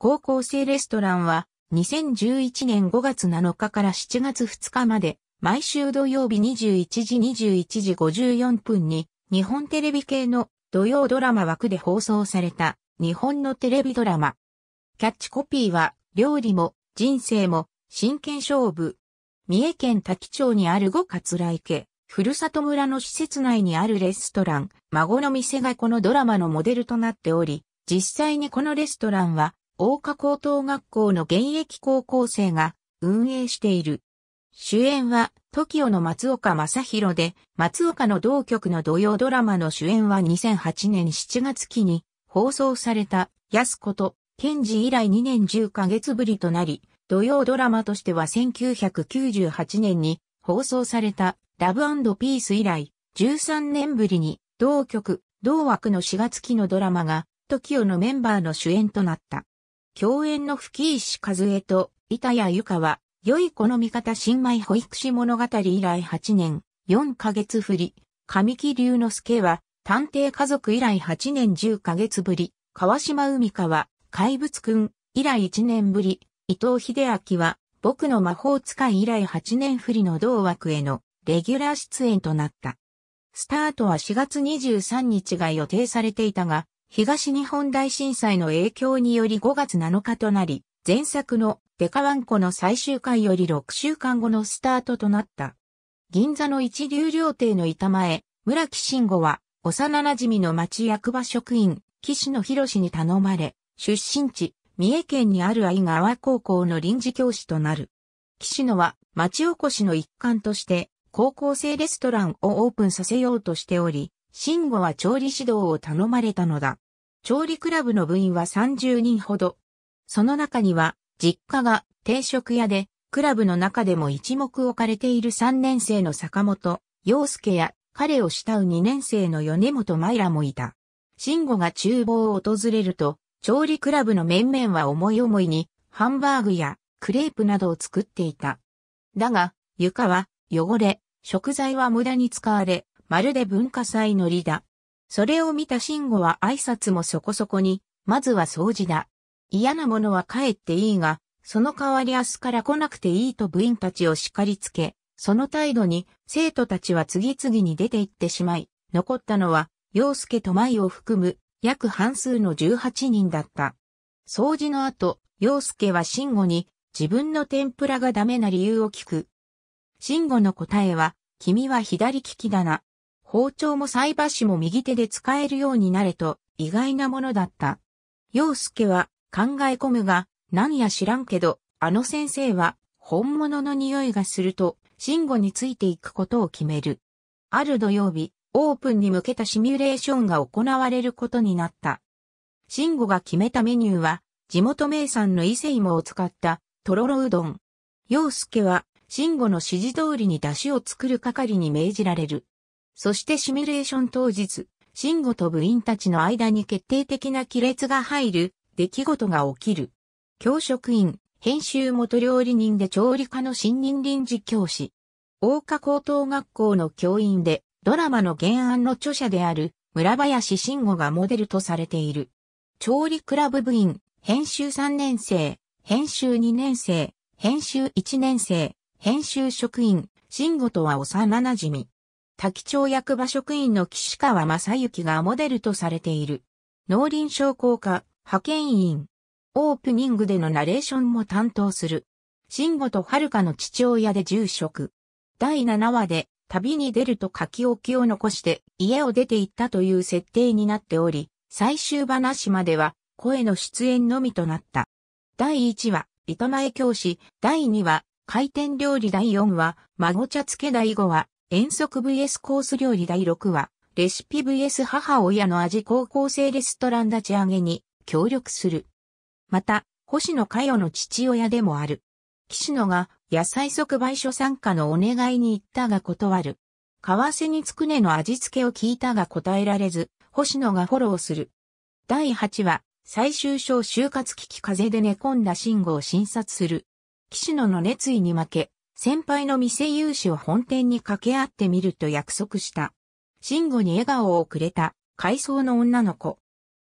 高校生レストランは2011年5月7日から7月2日まで毎週土曜日21時21時54分に日本テレビ系の土曜ドラマ枠で放送された日本のテレビドラマ。キャッチコピーは料理も人生も真剣勝負。三重県滝町にある五桂池、ふるさと村の施設内にあるレストラン、孫の店がこのドラマのモデルとなっており、実際にこのレストランは大岡高等学校の現役高校生が運営している。主演は TOKIO の松岡正宏で、松岡の同局の土曜ドラマの主演は2008年7月期に放送された安子と検事以来2年10ヶ月ぶりとなり、土曜ドラマとしては1998年に放送されたラブピース以来13年ぶりに同局、同枠の4月期のドラマが TOKIO のメンバーの主演となった。共演の吹石和恵と板谷由香は、良い子の味方新米保育士物語以来8年、4ヶ月振り、神木隆之介は、探偵家族以来8年10ヶ月ぶり、川島海香は、怪物くん以来1年ぶり、伊藤秀明は、僕の魔法使い以来8年振りの同枠へのレギュラー出演となった。スタートは4月23日が予定されていたが、東日本大震災の影響により5月7日となり、前作のデカワンコの最終回より6週間後のスタートとなった。銀座の一流料亭の板前、村木慎吾は、幼馴染の町役場職員、岸野博に頼まれ、出身地、三重県にある愛川高校の臨時教師となる。岸野は町おこしの一環として、高校生レストランをオープンさせようとしており、慎吾は調理指導を頼まれたのだ。調理クラブの部員は30人ほど。その中には、実家が定食屋で、クラブの中でも一目置かれている3年生の坂本、洋介や、彼を慕う2年生の米本舞らもいた。慎吾が厨房を訪れると、調理クラブの面々は思い思いに、ハンバーグやクレープなどを作っていた。だが、床は汚れ、食材は無駄に使われ、まるで文化祭のりだ。それを見た慎吾は挨拶もそこそこに、まずは掃除だ。嫌なものは帰っていいが、その代わり明日から来なくていいと部員たちを叱りつけ、その態度に生徒たちは次々に出て行ってしまい、残ったのは、洋介と舞を含む約半数の18人だった。掃除の後、洋介は慎吾に自分の天ぷらがダメな理由を聞く。慎吾の答えは、君は左利きだな。包丁も菜箸も右手で使えるようになれと意外なものだった。洋介は考え込むが、何や知らんけど、あの先生は本物の匂いがすると、慎吾についていくことを決める。ある土曜日、オープンに向けたシミュレーションが行われることになった。慎吾が決めたメニューは、地元名産の伊勢芋を使ったとろろうどん。洋介は、慎吾の指示通りに出汁を作る係に命じられる。そしてシミュレーション当日、慎吾と部員たちの間に決定的な亀裂が入る出来事が起きる。教職員、編集元料理人で調理科の新任臨時教師。大岡高等学校の教員で、ドラマの原案の著者である村林慎吾がモデルとされている。調理クラブ部員、編集3年生、編集2年生、編集1年生、編集職員、慎吾とは幼馴染。滝町役場職員の岸川正幸がモデルとされている。農林商工課、派遣員。オープニングでのナレーションも担当する。慎吾と遥の父親で住職。第7話で旅に出ると書き置きを残して家を出て行ったという設定になっており、最終話までは声の出演のみとなった。第1話、板前教師。第2話、回転料理第4話、孫茶漬け第5話、遠足 VS コース料理第6話、レシピ VS 母親の味高校生レストラン立ち上げに協力する。また、星野佳代の父親でもある。岸野が野菜即売所参加のお願いに行ったが断る。為替につくねの味付けを聞いたが答えられず、星野がフォローする。第8話、最終章就活危機風で寝込んだ慎吾を診察する。岸野の熱意に負け、先輩の店融資を本店に掛け合ってみると約束した。慎吾に笑顔をくれた、階層の女の子。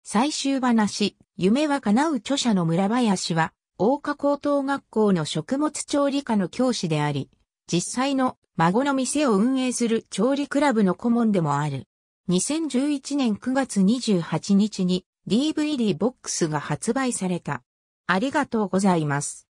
最終話、夢は叶う著者の村林は、大花高等学校の食物調理科の教師であり、実際の孫の店を運営する調理クラブの顧問でもある。2011年9月28日に DVD ボックスが発売された。ありがとうございます。